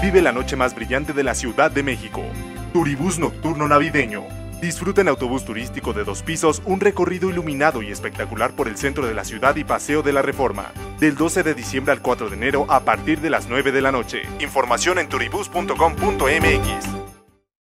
Vive la noche más brillante de la Ciudad de México. Turibús Nocturno Navideño. Disfruta en autobús turístico de dos pisos un recorrido iluminado y espectacular por el centro de la ciudad y Paseo de la Reforma. Del 12 de diciembre al 4 de enero a partir de las 9 de la noche. Información en turibus.com.mx.